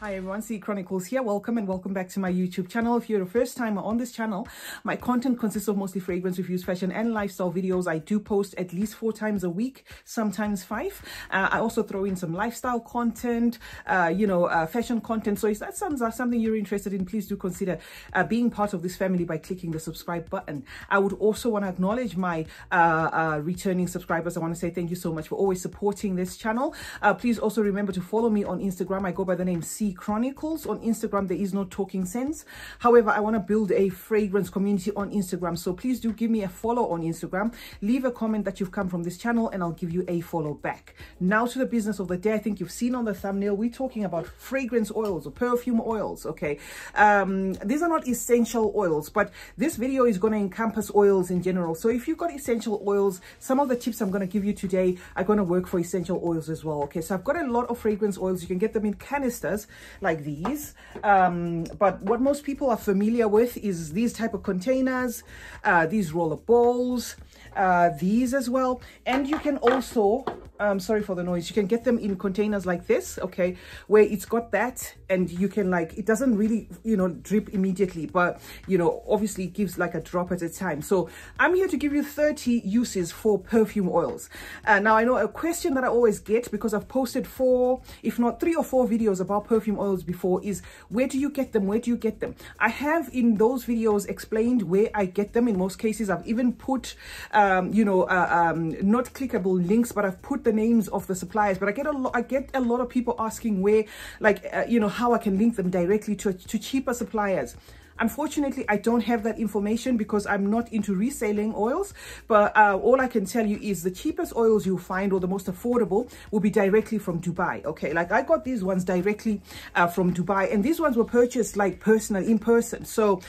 Hi everyone, Cee Chronicles here. Welcome and welcome back to my YouTube channel. If you're the first time on this channel, my content consists of mostly fragrance reviews, fashion and lifestyle videos. I do post at least four times a week, sometimes five. Uh, I also throw in some lifestyle content, uh, you know, uh, fashion content. So if that sounds like something you're interested in, please do consider uh, being part of this family by clicking the subscribe button. I would also want to acknowledge my uh, uh, returning subscribers. I want to say thank you so much for always supporting this channel. please also remember to follow me on Instagram. I go by the name Cee Chronicles. On Instagram, there is no Talking Scents. However, I want to build a fragrance community on Instagram. So please do give me a follow on Instagram. Leave a comment that you've come from this channel and I'll give you a follow back. Now to the business of the day. I think you've seen on the thumbnail, we're talking about fragrance oils or perfume oils. Okay. Um, these are not essential oils, but this video is going to encompass oils in general. So if you've got essential oils, some of the tips I'm going to give you today are going to work for essential oils as well. Okay. So I've got a lot of fragrance oils. You can get them in canisters like these. Um, but what most people are familiar with is these type of containers, uh, these roller balls, uh, these as well. And you can also um sorry for the noise you can get them in containers like this okay where it's got that and you can like it doesn't really you know drip immediately but you know obviously it gives like a drop at a time so i'm here to give you 30 uses for perfume oils uh, now i know a question that i always get because i've posted four if not three or four videos about perfume oils before is where do you get them? Where do you get them? I have in those videos explained where i get them. In most cases i've even put um you know uh, um not clickable links but i've put the names of the suppliers. But i get a lot i get a lot of people asking where like uh, you know how i can link them directly to to cheaper suppliers Unfortunately, I don't have that information because I'm not into reselling oils. But uh, all I can tell you is the cheapest oils you'll find or the most affordable will be directly from Dubai. Okay, like I got these ones directly uh, from Dubai and these ones were purchased like personal in person. So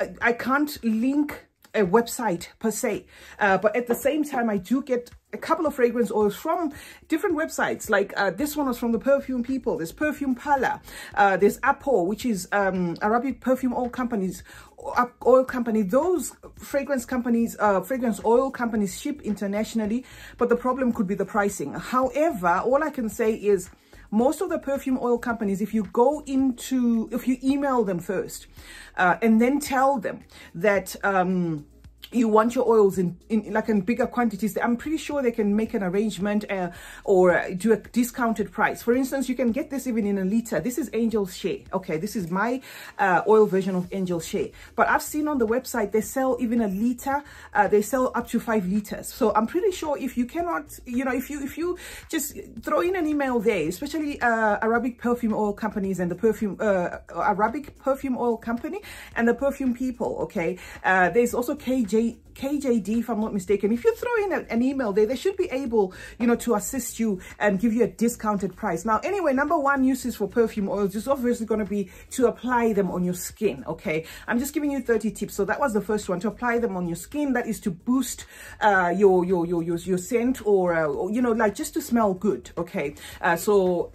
I, I can't link a website per se. Uh, but at the same time, I do get a couple of fragrance oils from different websites. Like uh, this one was from the Perfume People. There's Perfume Parlour. Uh, there's Apple, which is um, Arabic perfume oil companies, oil company. Those fragrance companies, uh, fragrance oil companies ship internationally, but the problem could be the pricing. However, all I can say is most of the perfume oil companies, if you go into, if you email them first uh, and then tell them that, um, you want your oils in, in like in bigger quantities i'm pretty sure they can make an arrangement uh, or do a discounted price. For instance you can get this even in a liter. This is Angels' Share okay? This is my uh, oil version of Angels' Share. But i've seen on the website they sell even a liter uh, they sell up to five liters. So i'm pretty sure if you cannot you know if you if you just throw in an email there especially uh, arabic perfume oil companies and the perfume uh, arabic perfume oil company and the perfume people okay? Uh, there's also kj KJD, if I'm not mistaken, if you throw in a, an email there, they should be able, you know, to assist you and give you a discounted price. Now, anyway, number one uses for perfume oils is obviously going to be to apply them on your skin, okay? I'm just giving you 30 tips. So that was the first one, to apply them on your skin. That is to boost uh, your, your, your, your, your scent or, uh, or, you know, like just to smell good, okay? Uh, so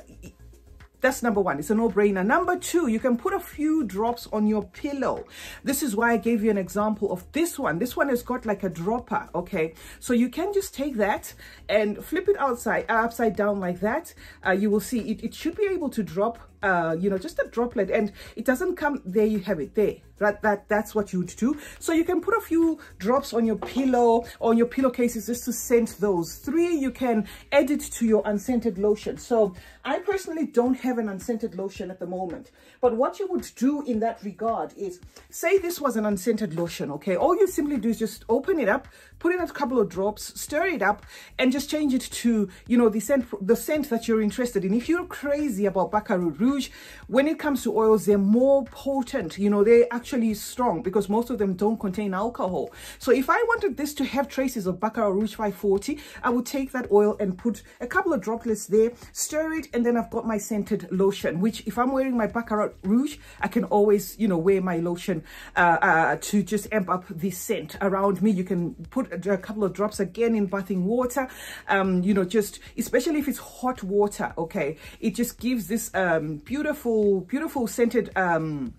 that's number one. It's a no-brainer. Number two, you can put a few drops on your pillow. This is why I gave you an example of this one. This one has got like a dropper, okay? So you can just take that and flip it outside, upside down like that. Uh, you will see it, it should be able to drop uh, you know, just a droplet and it doesn't come, there you have it, there. That, that, that's what you would do. So you can put a few drops on your pillow, on your pillowcases just to scent those. Three, you can add it to your unscented lotion. So I personally don't have an unscented lotion at the moment. But what you would do in that regard is, say this was an unscented lotion, okay? All you simply do is just open it up, put in a couple of drops, stir it up, and just change it to, you know, the scent, the scent that you're interested in. If you're crazy about Baccarat Rouge, when it comes to oils, they're more potent, you know, they're actually strong because most of them don't contain alcohol. So if I wanted this to have traces of Baccarat Rouge 540, I would take that oil and put a couple of droplets there, stir it, and then I've got my scented lotion, which if I'm wearing my Baccarat Rouge, I can always, you know, wear my lotion uh, uh, to just amp up the scent around me. You can put a, a couple of drops again in bathing water, um, you know, just, especially if it's hot water, okay? It just gives this um, beautiful, beautiful scented um,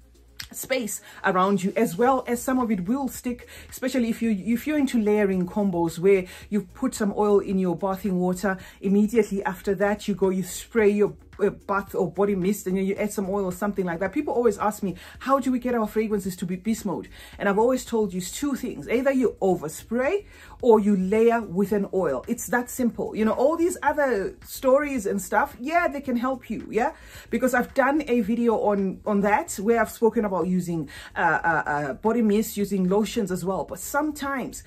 space around you as well as some of it will stick especially if you if you're into layering combos where you put some oil in your bathing water. Immediately after that you go you spray your bath or body mist and you add some oil or something like that. People always ask me, how do we get our fragrances to be beast mode? And I've always told you it's two things. Either you overspray or you layer with an oil. It's that simple. You know, all these other stories and stuff, yeah, they can help you. Yeah, because I've done a video on, on that where I've spoken about using uh, uh, uh, body mist, using lotions as well. But sometimes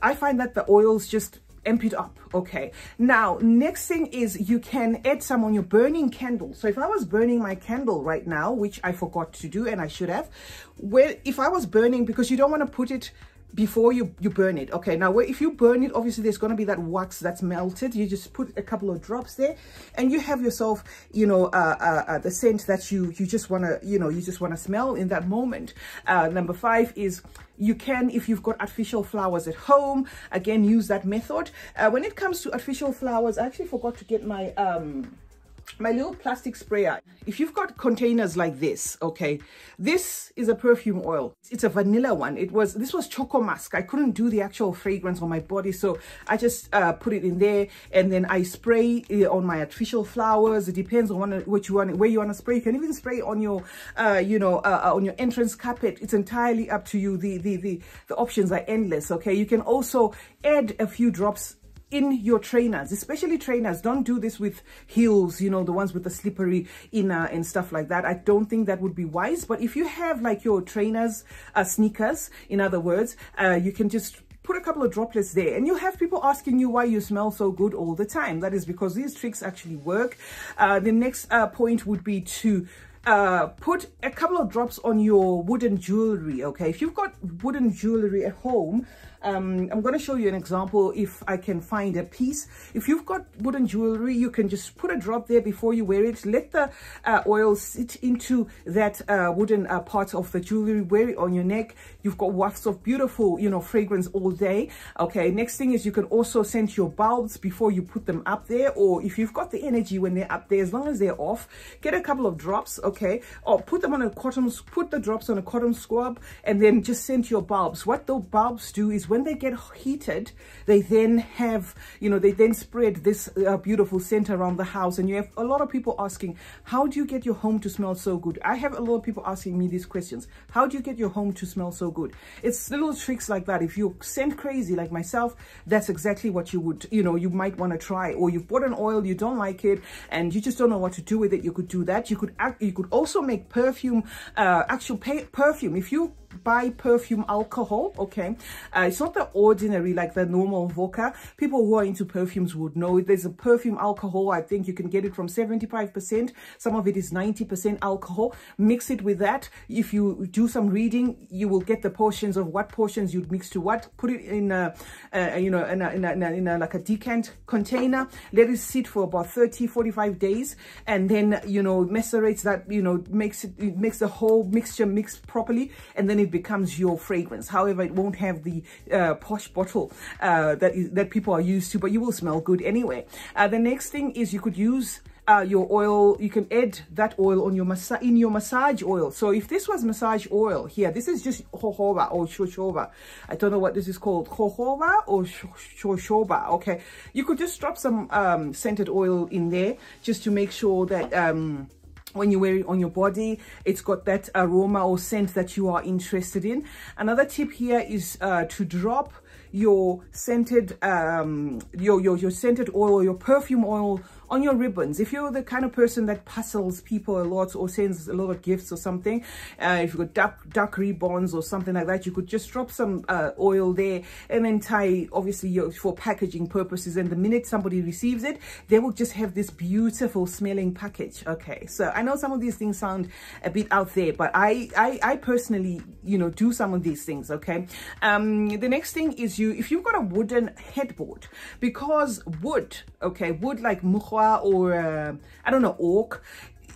I find that the oils just emptied up okay. Now next thing is you can add some on your burning candle. So if i was burning my candle right now which i forgot to do and i should have where if i was burning because you don't want to put it before you you burn it. Okay now if you burn it obviously there's going to be that wax that's melted. You just put a couple of drops there and you have yourself you know uh, uh, uh the scent that you you just want to you know you just want to smell in that moment. Uh, number five is you can if you've got artificial flowers at home again use that method. Uh, when it comes to artificial flowers i actually forgot to get my um my little plastic sprayer if you've got containers like this okay this is a perfume oil. It's a vanilla one. It was this was choco musk i couldn't do the actual fragrance on my body so i just uh, put it in there and then i spray on my artificial flowers. It depends on what you want where you want to spray. You can even spray on your uh, you know uh, uh, on your entrance carpet. It's entirely up to you. The the the, the options are endless okay? You can also add a few drops in your trainers, especially trainers. Don't do this with heels, you know, the ones with the slippery inner and stuff like that. I don't think that would be wise. But if you have like your trainers, uh, sneakers, in other words, uh, you can just put a couple of droplets there and you have people asking you why you smell so good all the time that is because these tricks actually work uh, the next uh, point would be to uh, put a couple of drops on your wooden jewelry okay if you've got wooden jewelry at home um, I'm going to show you an example if I can find a piece. If you've got wooden jewelry, you can just put a drop there before you wear it. Let the uh, oil sit into that uh, wooden uh, part of the jewelry. Wear it on your neck. You've got wafts of beautiful, you know, fragrance all day. Okay, next thing is you can also scent your bulbs before you put them up there. Or if you've got the energy when they're up there, as long as they're off, get a couple of drops, okay? Or put them on a cotton, put the drops on a cotton swab and then just scent your bulbs. What the bulbs do is when they get heated, they then have, you know, they then spread this uh, beautiful scent around the house. And you have a lot of people asking, how do you get your home to smell so good? I have a lot of people asking me these questions. How do you get your home to smell so good? It's little tricks like that. If you scent crazy like myself, that's exactly what you would, you know, you might want to try. Or you've bought an oil, you don't like it, and you just don't know what to do with it. You could do that. You could act, you could also make perfume, uh, actual perfume. If you buy perfume alcohol okay? Uh, it's not the ordinary like the normal vodka. People who are into perfumes would know there's a perfume alcohol i think you can get it from 75 percent. Some of it is 90 percent alcohol. Mix it with that. If you do some reading you will get the portions of what portions you'd mix to what. Put it in a, uh, you know in a, in, a, in, a, in a like a decant container. Let it sit for about 30 45 days. And then you know macerates that you know makes it, it makes the whole mixture mix properly. And then it becomes your fragrance. However, it won't have the uh, posh bottle uh, that is that people are used to, but you will smell good anyway. Uh, the next thing is you could use uh, your oil. You can add that oil on your massage in your massage oil. So if this was massage oil here this is just jojoba or shoshoba i don't know what this is called. Jojoba or shoshoba okay? You could just drop some um, scented oil in there just to make sure that um, when you wear it on your body it's got that aroma or scent that you are interested in. Another tip here is uh, to drop your scented um your your your scented oil your perfume oil on your ribbons. If you're the kind of person that puzzles people a lot or sends a lot of gifts or something uh, if you've got dark dark ribbons or something like that you could just drop some uh, oil there and then tie obviously your, for packaging purposes. And the minute somebody receives it they will just have this beautiful smelling package. Okay. So i know some of these things sound a bit out there but i i, I personally you know do some of these things. Okay. Um the next thing is you if you've got a wooden headboard because wood okay wood like mukhwa or uh, I don't know oak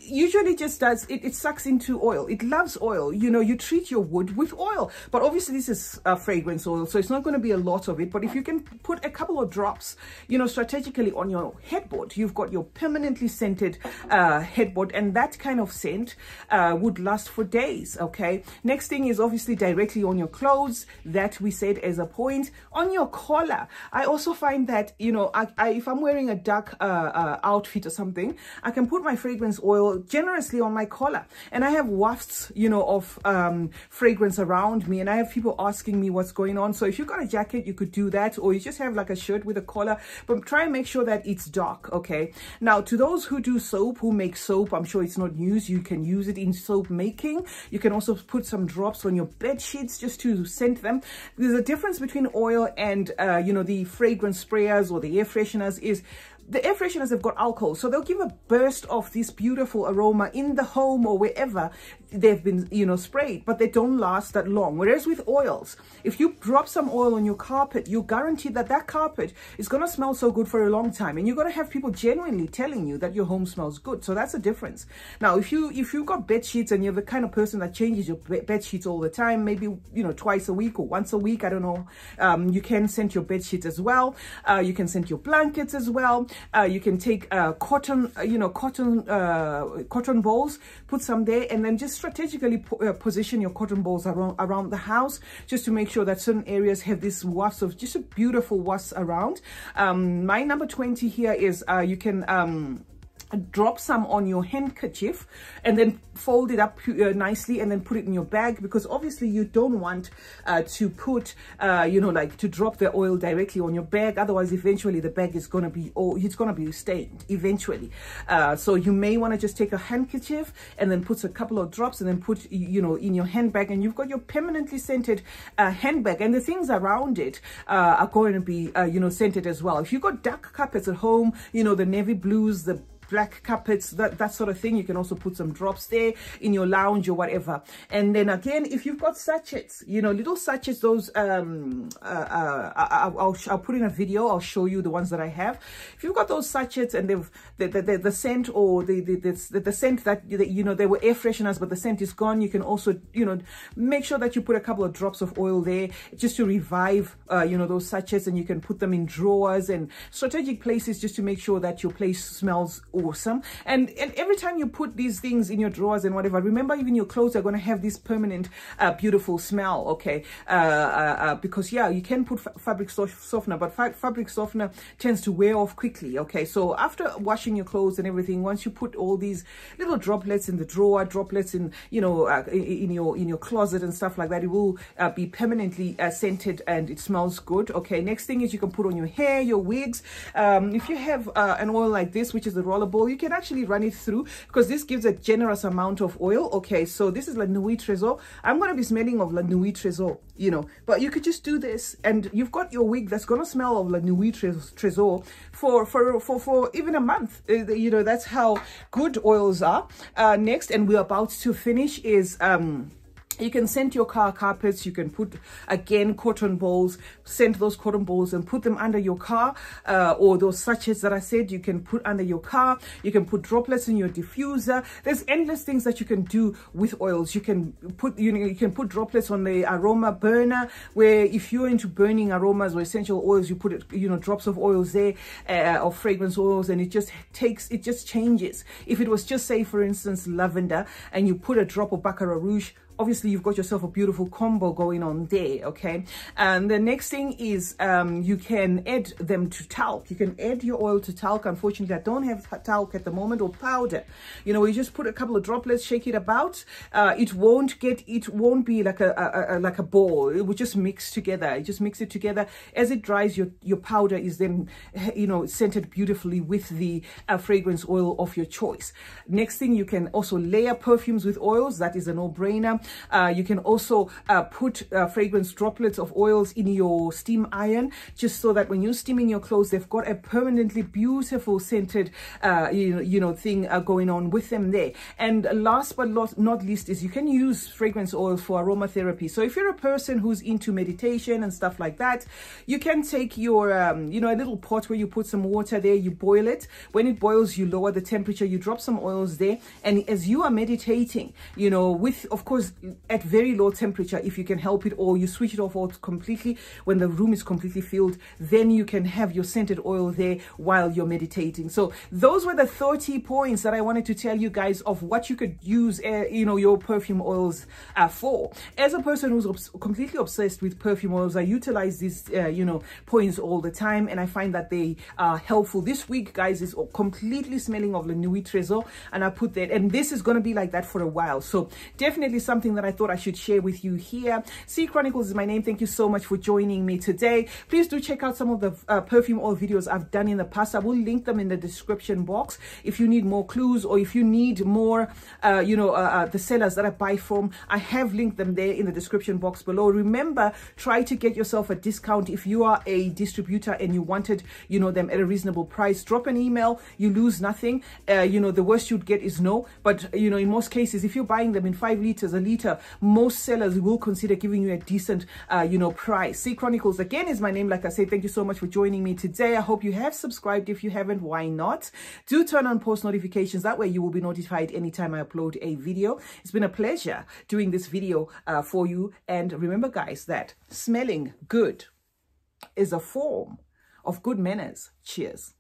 usually just does it, it sucks into oil. It loves oil. You know you treat your wood with oil. But obviously this is a fragrance oil so it's not going to be a lot of it. But if you can put a couple of drops you know strategically on your headboard you've got your permanently scented uh, headboard and that kind of scent uh, would last for days okay? Next thing is obviously directly on your clothes. That we said as a point. On your collar i also find that you know I, I if i'm wearing a dark uh, uh outfit or something i can put my fragrance oil generously on my collar and I have wafts, you know, of um, fragrance around me and I have people asking me what's going on. So if you've got a jacket, you could do that or you just have like a shirt with a collar, but try and make sure that it's dark, okay? Now, to those who do soap, who make soap, I'm sure it's not news. You can use it in soap making. You can also put some drops on your bed sheets just to scent them. There's a difference between oil and, uh, you know, the fragrance sprayers or the air fresheners is the air fresheners have got alcohol so they'll give a burst of this beautiful aroma in the home or wherever they've been you know sprayed but they don't last that long. Whereas with oils if you drop some oil on your carpet you guarantee that that carpet is going to smell so good for a long time. And you're going to have people genuinely telling you that your home smells good. So that's a difference. Now if you if you've got bed sheets and you're the kind of person that changes your bed sheets all the time maybe you know twice a week or once a week i don't know um, you can scent your bed sheets as well. Uh, you can scent your blankets as well. Uh, you can take uh, cotton, uh, you know, cotton uh, cotton balls, put some there, and then just strategically po uh, position your cotton balls around around the house, just to make sure that certain areas have this wafts of just a beautiful wafts around. Um, my number 20 here is uh, you can um, drop some on your handkerchief and then fold it up uh, nicely and then put it in your bag because obviously you don't want uh, to put uh, you know like to drop the oil directly on your bag. Otherwise eventually the bag is going to be oh it's going to be stained eventually. Uh, so you may want to just take a handkerchief and then put a couple of drops and then put you know in your handbag and you've got your permanently scented uh, handbag and the things around it uh, are going to be you know scented as well. If you've got dark carpets at home you know the navy blues the black carpets that that sort of thing. You can also put some drops there in your lounge or whatever. And then again if you've got sachets you know little sachets those um uh, uh I'll, I'll, I'll put in a video. I'll show you the ones that i have. If you've got those sachets and they've the the, the, the scent or the, the the, the scent that you know they were air fresheners but the scent is gone you can also you know make sure that you put a couple of drops of oil there just to revive uh, you know those sachets. And you can put them in drawers and strategic places just to make sure that your place smells awesome. And and every time you put these things in your drawers and whatever remember even your clothes are going to have this permanent uh, beautiful smell okay? Uh, uh, uh because yeah you can put fabric softener but fa fabric softener tends to wear off quickly okay? So after washing your clothes and everything once you put all these little droplets in the drawer droplets in you know uh, in your in your closet and stuff like that it will uh, be permanently scented and it smells good okay? Next thing is you can put on your hair your wigs. Um, if you have an oil like this which is the roller bowl you can actually run it through because this gives a generous amount of oil. Okay so this is La Nuit Trésor I'm going to be smelling of La Nuit Trésor you know. But you could just do this and you've got your wig that's going to smell of La Nuit Trésor for for for for even a month. Uh, you know that's how good oils are. Uh, next and we're about to finish is um you can scent your car carpets. You can put again cotton balls. Scent those cotton balls and put them under your car uh, or those sachets that i said you can put under your car. You can put droplets in your diffuser. There's endless things that you can do with oils. You can put you know you can put droplets on the aroma burner where if you're into burning aromas or essential oils you put it you know drops of oils there uh, or fragrance oils and it just takes it just changes. If it was just say for instance lavender and you put a drop of baccarat rouge obviously you've got yourself a beautiful combo going on there okay? And the next thing is um, you can add them to talc. You can add your oil to talc. Unfortunately i don't have talc at the moment or powder. You know you just put a couple of droplets shake it about. Uh, it won't get it won't be like a, a, a, like a ball. It will just mix together. You just mix it together. As it dries your your powder is then you know scented beautifully with the uh, fragrance oil of your choice. Next thing you can also layer perfumes with oils. That is a no-brainer Uh, you can also uh, put uh, fragrance droplets of oils in your steam iron, just so that when you're steaming your clothes, they've got a permanently beautiful scented, uh, you, know, you know, thing uh, going on with them there. And last but not least is you can use fragrance oils for aromatherapy. So if you're a person who's into meditation and stuff like that, you can take your, um, you know, a little pot where you put some water there, you boil it. When it boils, you lower the temperature, you drop some oils there. And as you are meditating, you know, with, of course, at very low temperature, if you can help it, or you switch it off completely when the room is completely filled, then you can have your scented oil there while you're meditating. So those were the 30 points that I wanted to tell you guys of what you could use, uh, you know, your perfume oils uh, for. As a person who's obs completely obsessed with perfume oils, I utilize these, uh, you know, points all the time, and I find that they are helpful. This week, guys, is completely smelling of Le Nuit Trésor, and I put that, and this is going to be like that for a while. So definitely something that I thought I should share with you here. Cee Chronicles is my name. Thank you so much for joining me today. Please do check out some of the uh, perfume oil videos I've done in the past. I will link them in the description box if you need more clues or if you need more, uh, you know, uh, uh, the sellers that I buy from. I have linked them there in the description box below. Remember, try to get yourself a discount if you are a distributor and you wanted, you know, them at a reasonable price. Drop an email. You lose nothing. Uh, you know, the worst you'd get is no. But, you know, in most cases, if you're buying them in five liters a most sellers will consider giving you a decent, uh, you know, price. Cee Chronicles, again, is my name. Like I said, thank you so much for joining me today. I hope you have subscribed. If you haven't, why not? Do turn on post notifications. That way you will be notified anytime I upload a video. It's been a pleasure doing this video uh, for you. And remember, guys, that smelling good is a form of good manners. Cheers.